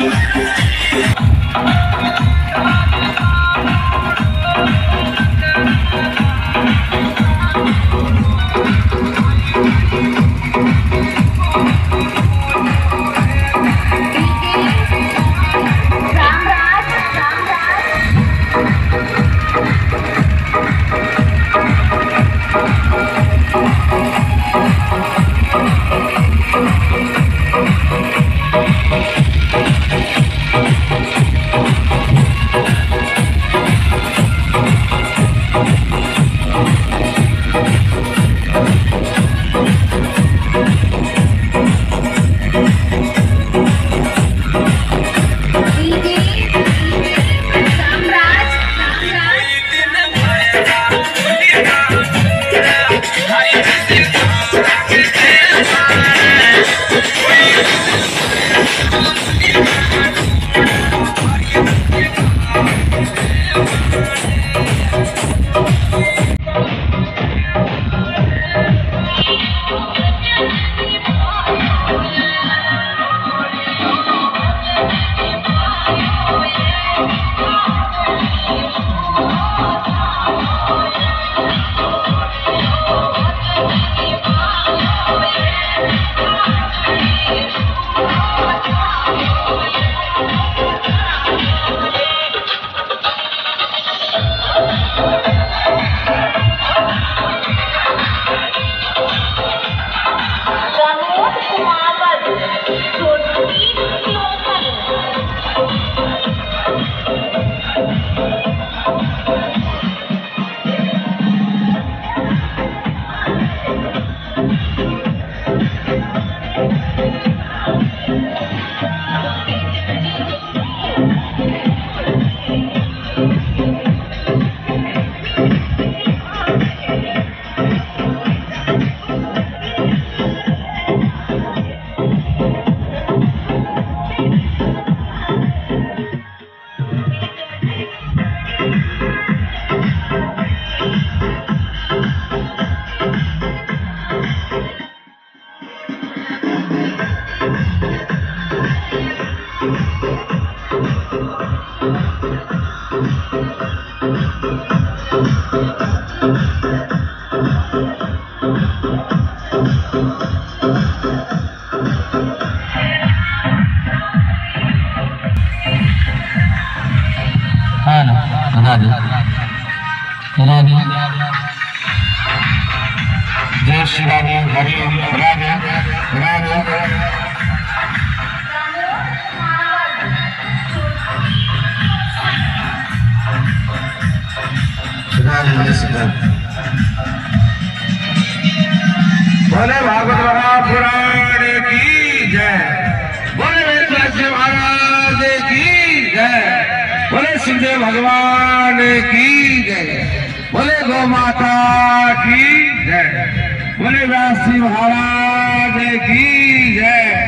I'm जय श्री हरि राधे राधे राधे भागवत जय भगवान की जय। बोले गो माता की जय। बोले व्यासी महाराज की जय।